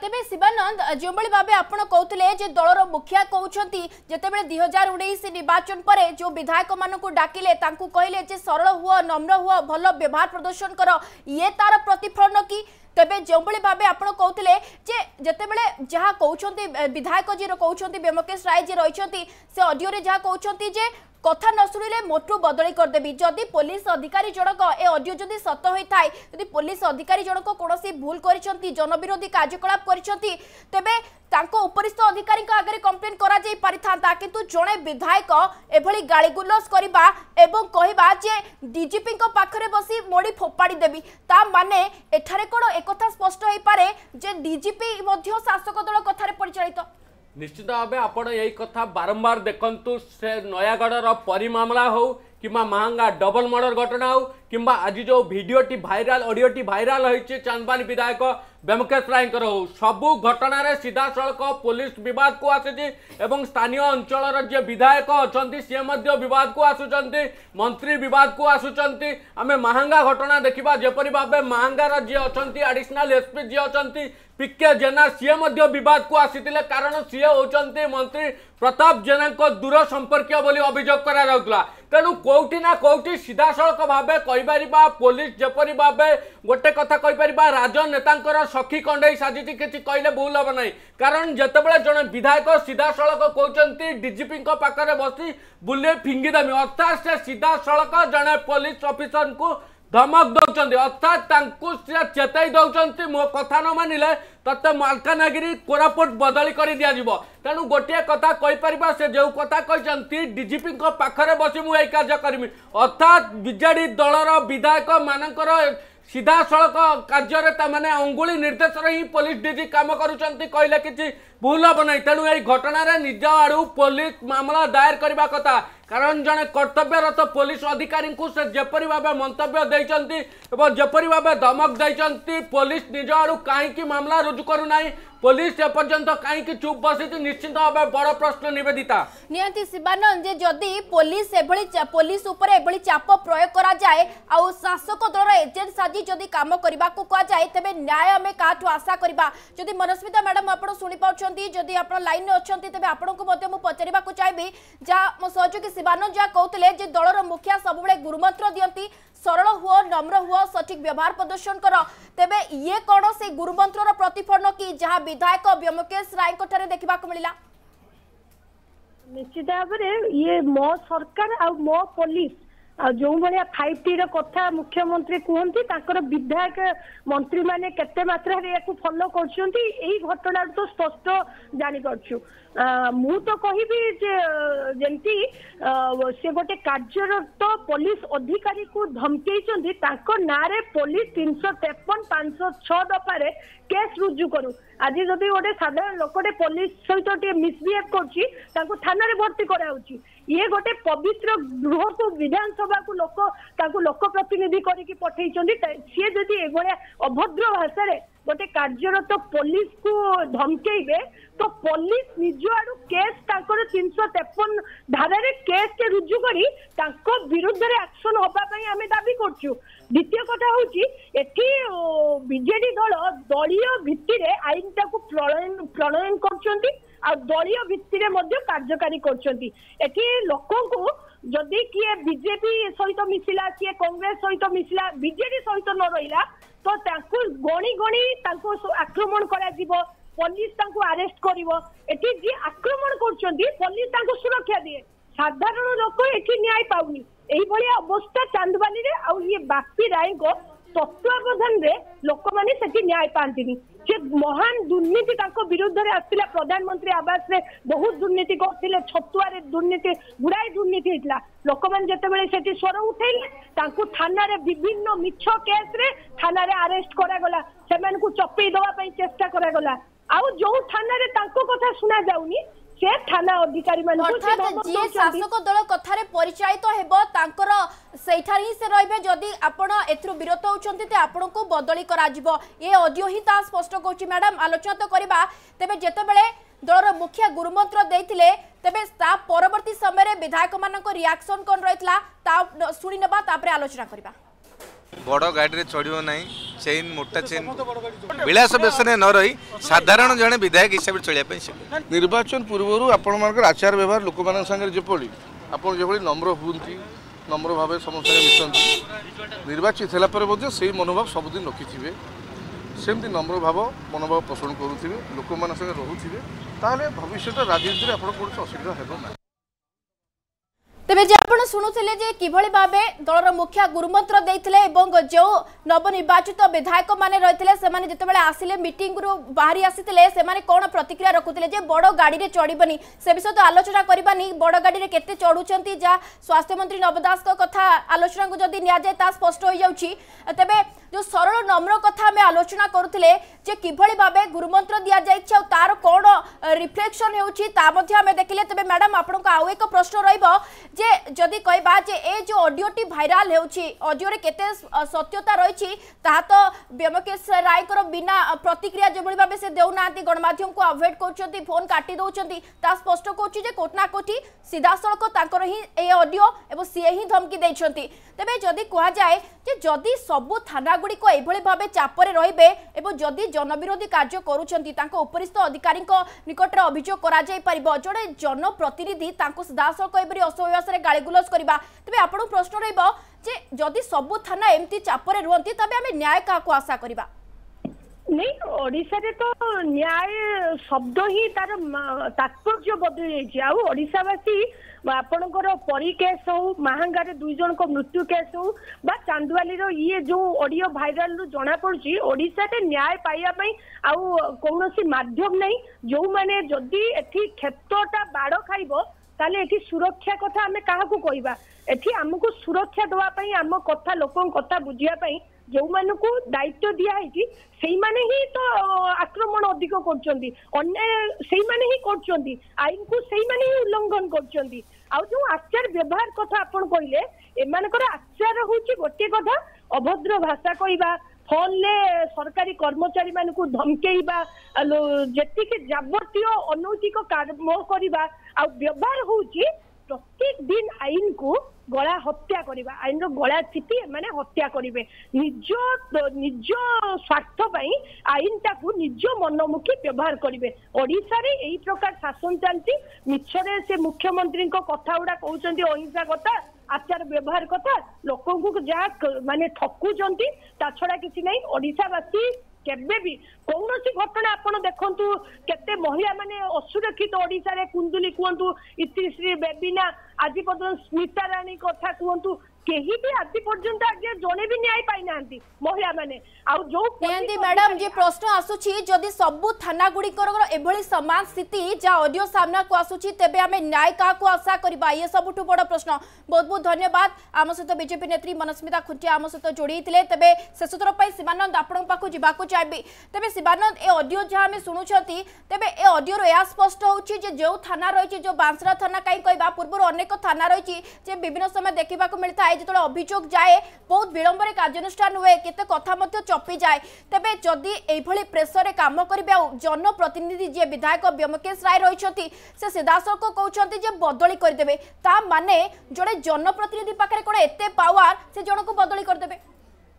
ତେବେ ଶିବାନନ୍ଦ ଯେଉଁଭଳି ଭାବେ ଆପଣ କହୁଥିଲେ ଯେ ଦଳର ମୁଖିଆ କହୁଛନ୍ତି ଯେତେବେଳେ ଦୁଇ ହଜାର ଉଣେଇଶ ନିର୍ବାଚନ ପରେ ଯେଉଁ ବିଧାୟକମାନଙ୍କୁ ଡାକିଲେ ତାଙ୍କୁ କହିଲେ ଯେ ସରଳ ହୁଅ ନମ୍ର ହୁଅ ଭଲ ବ୍ୟବହାର ପ୍ରଦର୍ଶନ କର ଇଏ ତାର ପ୍ରତିଫଳନ କି তবে যেভাবে ভাবে আপনার কৌলে যে যেতবে যা কৌন বিধায়ক যে কৌন ব্যোমকেশ রায় যে রয়েছেন সে অডিওরে যা কৌন যে কথা ন শুণিলে মোটু বদলি করেদেবি যদি পুলিশ অধিকারী জনক এ অডিও যদি সত হয়ে থাকে যদি পুলিশ অধিকারী জনক কৌশি ভুল করেছেন জনবিরোধী কার্যকলাপ করেছেন তেবে তাঁক উপরিস্থ অধিকারী আগে কমপ্লেন করা যাই পারিথান্তা কিন্তু জনে বিধায়ক এভাবে গাড়িগুলস করা এবং কহবা যে ডিজিপি পাখে বসি মোড়ি ফোপাড়ি দেবি তা মানে এখানে কোণ এক कथा स्पष्ट होई पारे जे डीजीपी मध्ये शासक दल कथा रे परिचालित निश्चित भाबे आपण एही कथा बारंबार देखंतु से नयागडर परिमामला हो किंवा महांगा डबल मर्डर घटना हो कि आज जो भिडटी भाइराल अडियोटी भाइराल हो चांदवानी विधायक व्यमकेश राय हो सब घटन सीधा सड़क पुलिस बद को आसी स्थानीय अंचल जे विधायक अच्छा सी मैं को आसुंच मंत्री बद को आसुंच आम महांगा घटना देखा जपरी भाव महांगार जी अच्छा आडिशनाल एसपी जी अच्छा पिके जेना सीए बद को आसी कारण सी हो मंत्री प्रताप जेना दूर संपर्क अभियोग कराला ତେଣୁ କେଉଁଠି ନା କେଉଁଠି ସିଧାସଳଖ ଭାବେ କହିପାରିବା ପୋଲିସ ଯେପରି ଭାବେ ଗୋଟେ କଥା କହିପାରିବା ରାଜନେତାଙ୍କର ସଖୀ କଣ୍ଢେଇ ସାଜିଛି କିଛି କହିଲେ ଭୁଲ ହେବ ନାହିଁ କାରଣ ଯେତେବେଳେ ଜଣେ ବିଧାୟକ ସିଧାସଳଖ କହୁଛନ୍ତି ଡିଜିପିଙ୍କ ପାଖରେ ବସି ବୁଲେ ଫିଙ୍ଗିଦେମି ଅର୍ଥାତ୍ ସେ ସିଧାସଳଖ ଜଣେ ପୋଲିସ ଅଫିସରଙ୍କୁ ধমক দিয়ে অর্থাৎ তা চেতাই দিচ্ছেন মো কথা ন মানিলে তোতে মালকানগি কোরাপুট বদলি করে দিয়া তেমন গোটিয়ে কথা কইপার সে যে কথা কইছেন ডিজিপি পাখে বসি মু এই কাজ করিমি অর্থাৎ বিজেডি দলর বিধায়ক মানকর ସିଧାସଳଖ କାର୍ଯ୍ୟରେ ତାମାନେ ଅଙ୍ଗୁଳି ନିର୍ଦ୍ଦେଶରେ ହିଁ ପୋଲିସ ଡିଜି କାମ କରୁଛନ୍ତି କହିଲେ କିଛି ଭୁଲ ହେବ ନାହିଁ ତେଣୁ ଏହି ଘଟଣାରେ ନିଜ ଆଡ଼ୁ ପୋଲିସ ମାମଲା ଦାୟର କରିବା କଥା কারণ জনে কর্তব্যরত পুলিশ অধিকারী সে যেপরি ভাবে মন্তব্য দিয়েছেন এবং যেপরি ভাবে ধমক দিয়েছেন পুলিশ নিজ আড়ু কী মামলা রুজু করু না পুলিশ এপর্যন্ত কাইকি চুপ বসিছে নিশ্চিত ভাবে বড় প্রশ্ন নিবেদিতা নিহতি শিবানন্দ যে যদি পুলিশ এভাবে পুলিশ উপরে এভাবে চাপ প্রয়োগ করা যায় আউ শাসক দলর এজেন্ট সাজি যদি কাম করা কুযায় তবে ন্যায় আমি কাঠু আশা করা যদি মনস্মিতা ম্যাডাম আপনার শুনেপাচ্ছেন যদি আপনার লাইনে অনেক তবে আপনার পচারা চাইবি যা মো সহযোগী শিবানন্দ যা কৌলে যে দলর মুখিয়া সবুলে গুরুমন্ত্র দিকে সরল হুও নম্র হুও সঠিক ব্যবহার প্রদর্শন কর তেবে ইয়ে কোণ সেই গুরুমন্ত্রর প্রতিফলন কি যা বিধায়ক ব্যোমকেশ রায়ঙ্ ঠারে দেখা মিলা নিশ্চিত ভাবে ইয়ে মো সরকার আ মো পুলিশ ଆଉ जो भाया फाइव କଥା ମୁଖ୍ୟମନ୍ତ୍ରୀ କୁହନ୍ତି ତାଙ୍କର ବିଧାୟକ ମନ୍ତ୍ରୀମାନେ କେତେ ମାତ୍ରାରେ ଏହାକୁ ଫଲୋ କରୁଛନ୍ତି ଏହି ଘଟଣାରୁ ତ ସ୍ପଷ୍ଟ ଜାଣିପାରୁଛୁ ମୁଁ ତ କହିବି ଯେ ଯେମିତି ସେ ଗୋଟେ କାର୍ଯ୍ୟରତ ପୋଲିସ ଅଧିକାରୀକୁ ଧମକେଇଛନ୍ତି ତାଙ୍କ ନାଁରେ ପୋଲିସ ତିନିଶହ ତେପନ ପାଞ୍ଚଶହ ଛଅ ଦଫାରେ କେସ୍ ରୁଜୁ କରୁ ଆଜି ଯଦି ଗୋଟେ ସାଧାରଣ ଲୋକଟେ ପୋଲିସ ସହିତ ଟିକେ ମିସବିହେଭ୍ କରୁଛି ତାଙ୍କୁ ଥାନାରେ ଭର୍ତ୍ତି କରାଯାଉଛି ଇଏ ଗୋଟେ ପବିତ୍ର ଗୃହକୁ ବିଧାନସଭାକୁ ଲୋକ ତାଙ୍କୁ ଲୋକ ପ୍ରତିନିଧି କରିକି ପଠେଇଛନ୍ତି ସିଏ ଯଦି ଏଭଳିଆ ଅଭଦ୍ର ଭାଷାରେ ଗୋଟେ କାର୍ଯ୍ୟରତ ପୋଲିସକୁ ଧମକେଇବେ ତ ପୋଲିସ ନିଜ ଆଡୁ କେସ୍ ତାଙ୍କର ତିନିଶହ ତେପନ ଧାରାରେ କେସ୍ଟେ ରୁଜୁ କରି ତାଙ୍କ ବିରୁଦ୍ଧରେ ଆକ୍ସନ ହବା ପାଇଁ ଆମେ ଦାବି କରୁଛୁ ଦ୍ୱିତୀୟ କଥା ହଉଛି ଏଠି ବିଜେଡି ଦଳ ଦଳୀୟ ଭିତ୍ତିରେ ଆଇନଟାକୁ ପ୍ରଣୟନ ପ୍ରଣୟନ କରୁଛନ୍ତି ଆଉ ଦଳୀୟ ଭିତ୍ତିରେ ମଧ୍ୟ କାର୍ଯ୍ୟକାରୀ କରୁଛନ୍ତି ଏଠି ଲୋକଙ୍କୁ ଯଦି କିଏ ବିଜେପି ସହିତ ମିଶିଲା କିଏ କଂଗ୍ରେସ ସହିତ ମିଶିଲା ବିଜେଡି ସହିତ ନ ରହିଲା ତ ତାଙ୍କୁ ଗଣି ଗଣି ତାଙ୍କୁ ଆକ୍ରମଣ କରାଯିବ ପୋଲିସ ତାଙ୍କୁ ଆରେଷ୍ଟ କରିବ ଏଠି ଯିଏ ଆକ୍ରମଣ କରୁଛନ୍ତି ପୋଲିସ ତାଙ୍କୁ ସୁରକ୍ଷା ଦିଏ ସାଧାରଣ ଲୋକ ଏଠି ନ୍ୟାୟ ପାଉନି ଏଇଭଳିଆ ଅବସ୍ଥା ଚାନ୍ଦବାଲିରେ ଆଉ ଇଏ ବାପି ରାୟଙ୍କ ତତ୍ତ୍ୱାବଧାନରେ ଲୋକମାନେ ସେଠି ନ୍ୟାୟ ପାଆନ୍ତିନି যে মহান দুর্নীতি তাঙ্ক বিরুদ্ধে আসলে প্রধানমন্ত্রী আবাসরে বহুত দুর্নীতি করলে ছতুয়ারে ଦୁର୍ନୀତି ଗୁଡ଼ାଏ ଦୁର୍ନୀତି ହେଇଥିଲା ଲୋକମାନେ ଯେତେବେଳେ ସେଠି ସ୍ୱର ଉଠେଇଲେ ତାଙ୍କୁ ଥାନାରେ ବିଭିନ୍ନ ମିଛ କେସରେ ଥାନାରେ ଆରେଷ୍ଟ କରାଗଲା ସେମାନଙ୍କୁ ଚପେଇ ଦେବା ପାଇଁ ଚେଷ୍ଟା କରାଗଲା ଆଉ ଯୋଉ ଥାନାରେ ତାଙ୍କ କଥା ଶୁଣାଯାଉନି ସେ ଥାନା ଅଧିକାରୀମାନଙ୍କୁ ଅର୍ଥାତ୍ ଯିଏ ଶାସକ ଦଳ କଥାରେ ପରିଚାଳିତ ହେବ ତାଙ୍କର ସେଇଠାରେ ହିଁ ସେ ରହିବେ ଯଦି ଆପଣ ଏଥିରୁ ବିରତ ହେଉଛନ୍ତି ତେ ଆପଣଙ୍କୁ ବଦଳି କରାଯିବ ଏ ଅଡିଓ ହିଁ ତାହା ସ୍ପଷ୍ଟ କରୁଛି ମ୍ୟାଡ଼ାମ୍ ଆଲୋଚନା ତ କରିବା ତେବେ ଯେତେବେଳେ ଦଳର ମୁଖିଆ ଗୁରୁମନ୍ତ୍ର ଦେଇଥିଲେ ତେବେ ତା ପରବର୍ତ୍ତୀ ସମୟରେ ବିଧାୟକମାନଙ୍କ ରିଆକ୍ସନ୍ କ'ଣ ରହିଥିଲା ତା ଶୁଣିନେବା ତାପରେ ଆଲୋଚନା କରିବା বড় গাড়ি চড়ব না চেইন মোটা চেইন বিলাস বেশনে ন রই সাধারণ জন বিধায়ক হিসাবে চলিয়া শিখে নির্বাচন পূর্বর আপনার আচার ব্যবহার লোক সাংরে যেপরি আপনার যেভাবে নম্র হুম নম্র ভাবে সমস্ত মিশন নির্বাচিত হলাপরে মধ্যে সেই মনোভাব সবুদিন রক্ষিথিবে সেমতি নম্র ভাব মনোভাব পোষণ করুথিবে লোক সাংরে রহুথিবে তাহলে ভবিষ্যতে রাজনীতি আপনার কৌশি অসুবিধা হব না ଆପଣ ଶୁଣୁଥିଲେ ଯେ କିଭଳି ଭାବେ ଦଳର ମୁଖିଆ ଗୁରୁମନ୍ତ୍ର ଦେଇଥିଲେ ଏବଂ ଯେଉଁ ନବନିର୍ବାଚିତ ବିଧାୟକମାନେ ରହିଥିଲେ ସେମାନେ ଯେତେବେଳେ ଆସିଲେ ମିଟିଂରୁ ବାହାରି ଆସିଥିଲେ ସେମାନେ କ'ଣ ପ୍ରତିକ୍ରିୟା ରଖୁଥିଲେ ଯେ ବଡ଼ ଗାଡ଼ିରେ ଚଢ଼ିବନି ସେ ବିଷୟରେ ଆଲୋଚନା କରିବାନି ବଡ଼ ଗାଡ଼ିରେ କେତେ ଚଢ଼ୁଛନ୍ତି ଯାହା ସ୍ୱାସ୍ଥ୍ୟମନ୍ତ୍ରୀ ନବ ଦାସଙ୍କ କଥା ଆଲୋଚନାକୁ ଯଦି ନିଆଯାଏ ତାହା ସ୍ପଷ୍ଟ ହୋଇଯାଉଛି ତେବେ ଯେଉଁ ସରଳ ନମ୍ର କଥା ଆମେ ଆଲୋଚନା କରୁଥିଲେ ଯେ କିଭଳି ଭାବେ ଗୁରୁମନ୍ତ୍ର ଦିଆଯାଇଛି ଆଉ ତାର କ'ଣ ରିଫ୍ଲେକ୍ସନ୍ ହେଉଛି ତା ମଧ୍ୟ ଆମେ ଦେଖିଲେ ତେବେ ମ୍ୟାଡ଼ାମ୍ ଆପଣଙ୍କୁ ଆଉ ଏକ ପ୍ରଶ୍ନ ରହିବ ଯେ যদি কহবা যে এ যে অডিওটি ভাইরাল হচ্ছে অডিওরে কেতে সত্যতা রয়েছে তাহা তো ব্যোমকেশ রায়কর বিনা প্রতিক্রিয়া যেভাবে ভাবে সে দেউ না গণমাধ্যমকে আভয়েড করছেন ফোন কাটি দৌঁছেন তা স্পষ্ট করছি যে কোটি না কোটি সিধাসলখ তাঁর হি এই অডিও এবং সিএ হি ধমকি দিয়েছেন তবে যদি কুহযায় যে যদি সবু থানাগুড়ি এইভাবে ভাবে চাপরে রহবে এবং যদি জনবিরোধী কার্য করছেন তাঁর উপরিস্থ অধিকারী নিকটরে অভিযোগ করা যাই পার জনে জনপ্রতিনিধি তাঁর সিধাসলখ এপরি অসভ্য ভাষায় গাড়ি ରେଗୁଲେଟ୍ କରିବା ତେବେ ଆପଣଙ୍କୁ ପ୍ରଶ୍ନ ରହିବ ଯେ ଯଦି ସବୁ ଥାନା ଏମିତି ଚାପରେ ରୁହନ୍ତି ତେବେ ଆମେ ନ୍ୟାୟ କାହାକୁ ଆଶା କରିବା ନାଇଁ ଓଡ଼ିଶାରେ ତ ନ୍ୟାୟ ଶବ୍ଦ ହିଁ ତାର ତାତ୍ପର୍ଯ୍ୟ ବଦଳି ଯାଇଛି ଆଉ ଓଡ଼ିଶାବାସୀ ଆପଣଙ୍କର ପରୀ କେସ୍ ହଉ ମାହାଙ୍ଗାରେ ଦୁଇ ଜଣଙ୍କ ମୃତ୍ୟୁ କେସ୍ ହଉ ବା ଚାନ୍ଦୁଆଲିର ଇଏ ଯୋଉ ଅଡିଓ ଭାଇରାଲରୁ ଜଣାପଡୁଛି ଓଡ଼ିଶାରେ ନ୍ୟାୟ ପାଇବା ପାଇଁ ଆଉ କୌଣସି ମାଧ୍ୟମ ନାହିଁ ଯୋଉମାନେ ଯଦି ଏଠି କ୍ଷେତ୍ରଟା ବାଡ଼ ଖାଇବ ତାହେଲେ ଏଠି ସୁରକ୍ଷା କଥା ଆମେ କାହାକୁ କହିବା ଏଠି ଆମକୁ ସୁରକ୍ଷା ଦେବା ପାଇଁ ଆମ କଥା ଲୋକଙ୍କ କଥା ବୁଝିବା ପାଇଁ ଯେଉଁମାନଙ୍କୁ ଦାୟିତ୍ୱ ଦିଆହେଇଛି ସେଇମାନେ ହିଁ ତ ଆକ୍ରମଣ ଅଧିକ କରୁଛନ୍ତି ଅନ୍ୟାୟ ସେଇମାନେ ହିଁ କରୁଛନ୍ତି ଆଇନକୁ ସେଇମାନେ ହିଁ ଉଲ୍ଲଂଘନ କରୁଛନ୍ତି ଆଉ ଯୋଉ ଆଚାର ବ୍ୟବହାର କଥା ଆପଣ କହିଲେ ଏମାନଙ୍କର ଆଚାର ହଉଛି ଗୋଟିଏ କଥା ଅଭଦ୍ର ଭାଷା କହିବା ফোনে সরকারি কর্মচারী মানুষ বা যেতিকি যাবতীয় অনৈতিক কর্ম করা আবহার হচ্ছে প্রত্যেক দিন আইন কু গলা হত্যা করা আইন গলা চিপি মানে হত্যা করবে নিজ নিজ স্বার্থ পাই আইনটাকু নিজ মনমুখী ব্যবহার করবে ওড়িশারে এই প্রকার শাসন চালছি মিছরে সে মুখ্যমন্ত্রী কথা গুড়া কৌছেন অহিংসা কথা আচার ব্যবহার কথা ଲୋକଙ୍କୁ ଯାହା ମାନେ ଠକୁଛନ୍ତି ତା ଛଡା କିଛି ନାହିଁ ଓଡିଶାବାସୀ କେବେ ବି କୌଣସି ଘଟଣା ଆପଣ ଦେଖନ୍ତୁ କେତେ ମହିଳାମାନେ ଅସୁରକ୍ଷିତ ଓଡିଶାରେ କୁନ୍ଦୁଲି କୁହନ୍ତୁ ଇତିଶ୍ରୀ ବେବିନା ଆଜି ପର୍ଯ୍ୟନ୍ତ ସ୍ମିତାରାଣୀ କଥା କୁହନ୍ତୁ କେହି ବି ଆଜି ପର୍ଯ୍ୟନ୍ତ ଆଜ୍ଞା ଜଣେ ବି ନ୍ୟାୟ ପାଇନାହାନ୍ତି ମହିଳାମାନେ ଆଉ ଯୋଉ ନିହାତି ମ୍ୟାଡାମ ଯେ ପ୍ରଶ୍ନ ଆସୁଛି ଯଦି ସବୁ ଥାନା ଗୁଡ଼ିକର ଏଭଳି ସମାନ ସ୍ଥିତି ଯାହା ଅଡିଓ ସାମ୍ନାକୁ ଆସୁଛି ତେବେ ଆମେ ନ୍ୟାୟ କାହାକୁ ଆଶା କରିବା ଇଏ ସବୁଠୁ ବଡ଼ ପ୍ରଶ୍ନ ବହୁତ ବହୁତ ଧନ୍ୟବାଦ ଆମ ସହିତ ବିଜେପି ନେତ୍ରୀ ମନସ୍ମିତା ଖୁଣ୍ଟିଆ ଆମ ସହିତ ଯୋଡ଼ିଥିଲେ ତେବେ ଶେଷଥର ପାଇଁ ଶିବାନନ୍ଦ ଆପଣଙ୍କ ପାଖକୁ ଯିବାକୁ ଚାହିଁବି ତେବେ ଶିବାନନ୍ଦ ଏ ଅଡିଓ ଯାହା ଆମେ ଶୁଣୁଛନ୍ତି ତେବେ ଏ ଅଡିଓରୁ ଏହା ସ୍ପଷ୍ଟ ହେଉଛି ଯେ ଯେଉଁ ଥାନା ରହିଛି ଯେଉଁ ବାଂସରା ଥାନା କାହିଁ କହିବା ପୂର୍ବରୁ ଅନେକ ଥାନା ରହିଛି ଯେ ବିଭିନ୍ନ ସମୟ ଦେଖିବାକୁ ମିଳିଥାଏ ଥାଏ ଯେତେବେଳେ ଅଭିଯୋଗ ଯାଏ ବହୁତ ବିଳମ୍ବରେ କାର୍ଯ୍ୟାନୁଷ୍ଠାନ ହୁଏ କେତେ କଥା ମଧ୍ୟ ଚପି ଯାଏ ତେବେ ଯଦି ଏଇଭଳି ପ୍ରେସରରେ କାମ କରିବେ ଆଉ ଜନପ୍ରତିନିଧି ଯିଏ ବିଧାୟକ ବ୍ୟୋମକେଶ ରାୟ ରହିଛନ୍ତି ସେ ସିଧାସଳଖ କହୁଛନ୍ତି ଯେ ବଦଳି କରିଦେବେ ତା ମାନେ ଜଣେ ଜନପ୍ରତିନିଧି ପାଖରେ କ'ଣ ଏତେ ପାୱାର ସେ ଜଣକୁ ବଦଳି କରିଦେବେ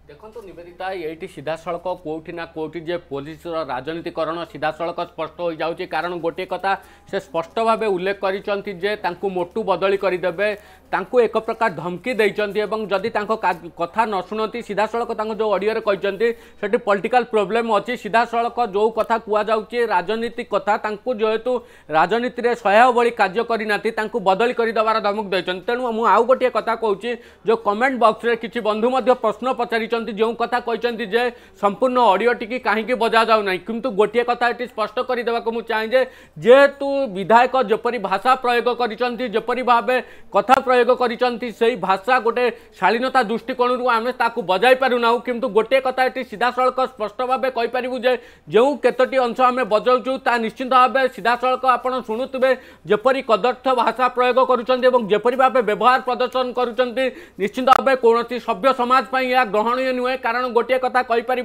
ଦେଖନ୍ତୁ ନିବେଦିତା ଏଇଠି ସିଧାସଳଖ କେଉଁଠି ନା କେଉଁଠି ଯେ ପୋଲିସର ରାଜନୀତିକରଣ ସିଧାସଳଖ ସ୍ପଷ୍ଟ ହୋଇଯାଉଛି କାରଣ ଗୋଟିଏ କଥା ସେ ସ୍ପଷ୍ଟ ଭାବେ ଉଲ୍ଲେଖ କରିଛନ୍ତି ଯେ ତାଙ୍କୁ ମୋଟୁ ବଦଳି କରିଦେବେ ତାଙ୍କୁ ଏକ ପ୍ରକାର ଧମକି ଦେଇଛନ୍ତି ଏବଂ ଯଦି ତାଙ୍କ କଥା ନ ଶୁଣନ୍ତି ସିଧାସଳଖ ତାଙ୍କ ଯେଉଁ ଅଡ଼ିଓରେ କହିଛନ୍ତି ସେଠି ପଲିଟିକାଲ ପ୍ରୋବ୍ଲେମ୍ ଅଛି ସିଧାସଳଖ ଯେଉଁ କଥା କୁହାଯାଉଛି ରାଜନୀତି କଥା ତାଙ୍କୁ ଯେହେତୁ ରାଜନୀତିରେ ସହାୟ ଭଳି କାର୍ଯ୍ୟ କରିନାହାନ୍ତି ତାଙ୍କୁ ବଦଳି କରିଦେବାର ଧମକ ଦେଇଛନ୍ତି ତେଣୁ ମୁଁ ଆଉ ଗୋଟିଏ କଥା କହୁଛି ଯେଉଁ କମେଣ୍ଟ ବକ୍ସରେ କିଛି ବନ୍ଧୁ ମଧ୍ୟ ପ୍ରଶ୍ନ ପଚାରିଛନ୍ତି ଯେଉଁ କଥା କହିଛନ୍ତି ଯେ ସମ୍ପୂର୍ଣ୍ଣ ଅଡ଼ିଓଟିକି କାହିଁକି ବଜାଯାଉନାହିଁ କିନ୍ତୁ ଗୋଟିଏ କଥା ଏଠି ସ୍ପଷ୍ଟ କରିଦେବାକୁ ମୁଁ ଚାହେଁ ଯେ ଯେହେତୁ ବିଧାୟକ ଯେପରି ଭାଷା ପ୍ରୟୋଗ କରିଛନ୍ତି ଯେପରି ଭାବେ କଥା ପ୍ରୟୋଗ প্রয়োগ করছেন সেই ভাষা গোটে শালীনতা দৃষ্টিকোণ আমি তাকে বজাই পারু না কিন্তু গোটিয়ে কথা এটি সিধাসলখ স্পষ্ট ভাবে কইপারু যে যে কতটি অংশ আমি বজাউছু তা নিশ্চিন্ত ভাবে সিধাসলখ আপনার শুণুবে যেপর কদর্থ ভাষা প্রয়োগ করছেন এবং যেপর ভাবে ব্যবহার প্রদর্শন করছেন নিশ্চিন্ত ভাবে কৌশি সভ্য সমাজ এ গ্রহণীয় নুহে কারণ গোটিয়ে কথা কইপার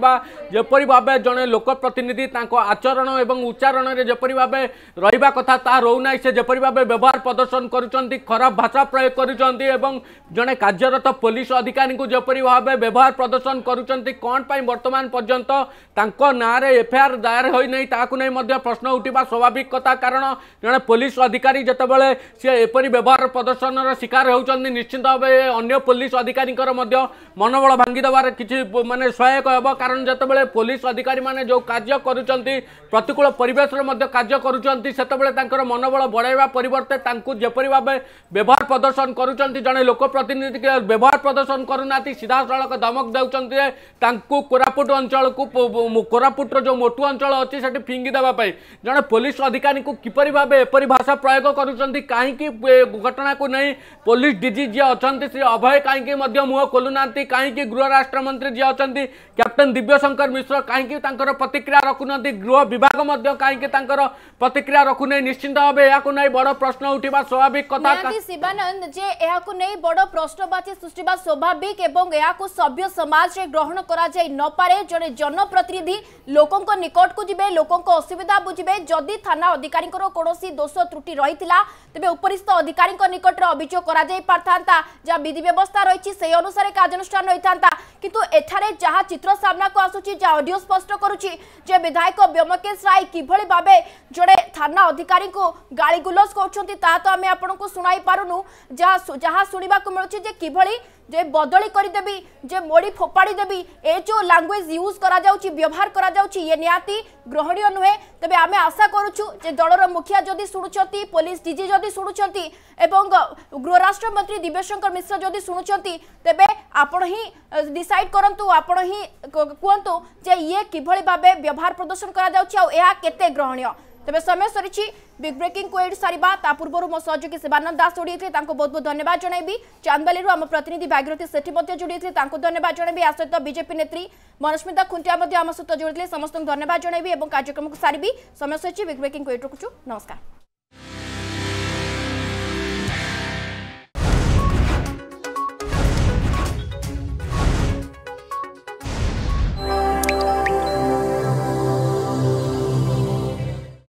যেপর ভাবে জনে লোক প্রতিনিধি তাঁর আচরণ এবং উচ্চারণের যেপর ভাবে রহবা কথা তা রোনা সে যেপর ভাবে ব্যবহার প্রদর্শন করছেন খারাপ ভাষা প্রয়োগ କରୁଛନ୍ତି ଏବଂ ଜଣେ କାର୍ଯ୍ୟରତ ପୋଲିସ ଅଧିକାରୀଙ୍କୁ ଯେପରି ଭାବେ ବ୍ୟବହାର ପ୍ରଦର୍ଶନ କରୁଛନ୍ତି କ'ଣ ପାଇଁ ବର୍ତ୍ତମାନ ପର୍ଯ୍ୟନ୍ତ ତାଙ୍କ ନାଁରେ ଏଫଆଇଆର୍ ଦାୟର ହୋଇନାହିଁ ତାହାକୁ ନେଇ ମଧ୍ୟ ପ୍ରଶ୍ନ ଉଠିବା ସ୍ୱାଭାବିକ କଥା କାରଣ ଜଣେ ପୋଲିସ ଅଧିକାରୀ ଯେତେବେଳେ ସିଏ ଏପରି ବ୍ୟବହାର ପ୍ରଦର୍ଶନର ଶିକାର ହେଉଛନ୍ତି ନିଶ୍ଚିନ୍ତ ଭାବେ ଅନ୍ୟ ପୋଲିସ ଅଧିକାରୀଙ୍କର ମଧ୍ୟ ମନୋବଳ ଭାଙ୍ଗିଦେବାର କିଛି ମାନେ ସହାୟକ ହେବ କାରଣ ଯେତେବେଳେ ପୋଲିସ ଅଧିକାରୀମାନେ ଯେଉଁ କାର୍ଯ୍ୟ କରୁଛନ୍ତି ପ୍ରତିକୂଳ ପରିବେଶରେ ମଧ୍ୟ କାର୍ଯ୍ୟ କରୁଛନ୍ତି ସେତେବେଳେ ତାଙ୍କର ମନୋବଳ ବଢ଼ାଇବା ପରିବର୍ତ୍ତେ ତାଙ୍କୁ ଯେପରି ଭାବେ ବ୍ୟବହାର ପ୍ରଦର୍ଶନ କରୁଛନ୍ତି ଜଣେ ଲୋକ ପ୍ରତିନିଧି ବ୍ୟବହାର ପ୍ରଦର୍ଶନ କରୁନାହାନ୍ତି ସିଧାସଳଖ ଧମକ ଦେଉଛନ୍ତି ଯେ ତାଙ୍କୁ କୋରାପୁଟ ଅଞ୍ଚଳକୁ କୋରାପୁଟର ଯେଉଁ ମୋଟୁ ଅଞ୍ଚଳ ଅଛି ସେଠି ଫିଙ୍ଗି ଦେବା ପାଇଁ ଜଣେ ପୋଲିସ ଅଧିକାରୀଙ୍କୁ କିପରି ଭାବେ ଏପରି ଭାଷା ପ୍ରୟୋଗ କରୁଛନ୍ତି କାହିଁକି ଘଟଣାକୁ ନେଇ ପୋଲିସ ଡିଜି ଯିଏ ଅଛନ୍ତି ଶ୍ରୀ ଅଭୟ କାହିଁକି ମଧ୍ୟ ମୁହଁ ଖୋଲୁନାହାନ୍ତି କାହିଁକି ଗୃହ ରାଷ୍ଟ୍ରମନ୍ତ୍ରୀ ଯିଏ ଅଛନ୍ତି କ୍ୟାପ୍ଟେନ୍ ଦିବ୍ୟଶଙ୍କର ମିଶ୍ର କାହିଁକି ତାଙ୍କର ପ୍ରତିକ୍ରିୟା ରଖୁନାହାନ୍ତି ଗୃହ ବିଭାଗ ମଧ୍ୟ କାହିଁକି ତାଙ୍କର ପ୍ରତିକ୍ରିୟା ରଖୁନାହିଁ ନିଶ୍ଚିନ୍ତ ଭାବେ ଏହାକୁ ନେଇ ବଡ଼ ପ୍ରଶ୍ନ ଉଠିବା ସ୍ୱାଭାବିକ କଥା ଶିବାନନ୍ଦ ଯେ ଏହାକୁ ନେଇ ବଡ଼ ପ୍ରଶ୍ନବାଚୀ ସୃଷ୍ଟିବା ସ୍ୱାଭାବିକ ଏବଂ ଏହାକୁ ସଭ୍ୟ ସମାଜରେ ଗ୍ରହଣ କରାଯାଇ ନପାରେ ଜଣେ ଜନପ୍ରତିନିଧି ଲୋକଙ୍କ ନିକଟକୁ ଯିବେ ଲୋକଙ୍କ ଅସୁବିଧା ବୁଝିବେ ଯଦି ଥାନା ଅଧିକାରୀଙ୍କର କୌଣସି ଦୋଷ ତ୍ରୁଟି ରହିଥିଲା ତେବେ ଉପରିସ୍ଥ ଅଧିକାରୀଙ୍କ ନିକଟରେ ଅଭିଯୋଗ କରାଯାଇ ପାରିଥାନ୍ତା ଯାହା ବିଧି ବ୍ୟବସ୍ଥା ରହିଛି ସେହି ଅନୁସାରେ କାର୍ଯ୍ୟାନୁଷ୍ଠାନ ହୋଇଥାନ୍ତା କିନ୍ତୁ ଏଠାରେ ଯାହା ଚିତ୍ର ସାମ୍ନାକୁ ଆସୁଛି ଯାହା ଅଡିଓ ସ୍ପଷ୍ଟ କରୁଛି ଯେ ବିଧାୟକ ବ୍ୟୋମକେଶ ରାୟ କିଭଳି ଭାବେ ଜଣେ ଥାନା ଅଧିକାରୀଙ୍କୁ ଗାଳିଗୁଲଜ କରୁଛନ୍ତି ତାହା ତ ଆମେ ଆପଣଙ୍କୁ ଶୁଣାଇ ପାରୁନୁ ଯାହା ଯାହା ଶୁଣିବାକୁ ମିଳୁଛି ଯେ କିଭଳି ଯେ ବଦଳି କରିଦେବି ଯେ ମୋଡ଼ି ଫୋପାଡ଼ିଦେବି ଏ ଯେଉଁ ଲାଙ୍ଗୁଏଜ୍ ୟୁଜ୍ କରାଯାଉଛି ବ୍ୟବହାର କରାଯାଉଛି ଇଏ ନିହାତି ଗ୍ରହଣୀୟ ନୁହେଁ ତେବେ ଆମେ ଆଶା କରୁଛୁ ଯେ ଦଳର ମୁଖିଆ ଯଦି ଶୁଣୁଛନ୍ତି ପୋଲିସ ଡିଜି ଯଦି ଶୁଣୁଛନ୍ତି ଏବଂ ଗୃହରାଷ୍ଟ୍ରମନ୍ତ୍ରୀ ଦିବ୍ୟଶଙ୍କର ମିଶ୍ର ଯଦି ଶୁଣୁଛନ୍ତି ତେବେ ଆପଣ ହିଁ ଡିସାଇଡ୍ କରନ୍ତୁ ଆପଣ ହିଁ କୁହନ୍ତୁ ଯେ ଇଏ କିଭଳି ଭାବେ ବ୍ୟବହାର ପ୍ରଦର୍ଶନ କରାଯାଉଛି ଆଉ ଏହା କେତେ ଗ୍ରହଣୀୟ তবে সময় সরিছি বিগ ব্রেকিং কু এইটি সারা তা পূর্ব মো সহযোগী শিবানন্দ দাস যোড়িয়ে তাঁর বহুত বহুত ধন্যবাদ জনাইবি চান্দবালি আম প্রতিনিধি ভাগীরথী সেটি যোড়িয়ে তাঁর ধন্যবাদ জনাইবি আ সহ বিজেপি নেত্রী মনস্মিতা খুঁটিয়া আম সহ যোড়িয়ে সমস্ত ধন্যবাদ জনাইবি এবং কার্যক্রমকে সারি সময় সরিছি বিগ ব্রেকিং কু এইটি রকুছু নমস্কার